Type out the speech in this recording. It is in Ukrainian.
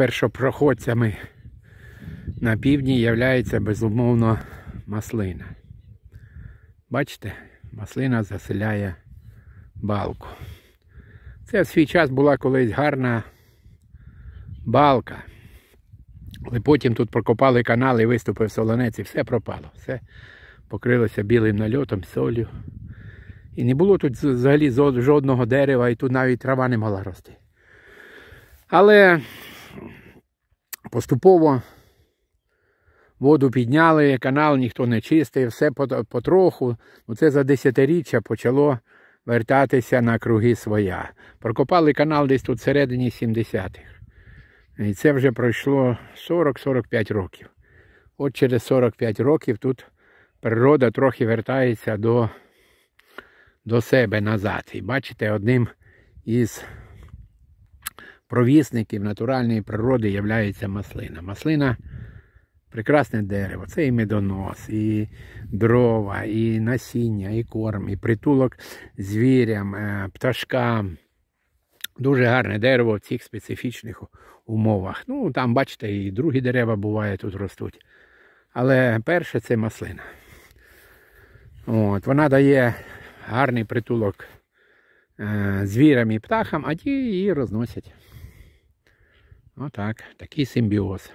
першопроходцями на півдні являється безумовно маслина. Бачите, маслина заселяє балку. Це в свій час була колись гарна балка. Але потім тут прокопали канал і виступив солонець, і все пропало. Все покрилося білим нальотом, солью. І не було тут взагалі жодного дерева, і тут навіть трава не могла рости. Але поступово воду підняли, канал ніхто не чистив, все потроху. Ну, це за десятиріччя почало вертатися на круги своя. Прокопали канал десь тут всередині 70-х. І це вже пройшло 40-45 років. От через 45 років тут природа трохи вертається до, до себе назад. І бачите, одним із провісників натуральної природи є маслина. Маслина прекрасне дерево. Це і медонос, і дрова, і насіння, і корм, і притулок звірям, е, пташкам. Дуже гарне дерево в цих специфічних умовах. Ну, там, бачите, і другі дерева буває тут ростуть. Але перше це маслина. От, вона дає гарний притулок е, звірам і птахам, а ті її розносять. Ah, tá. Daqui tá simbiose.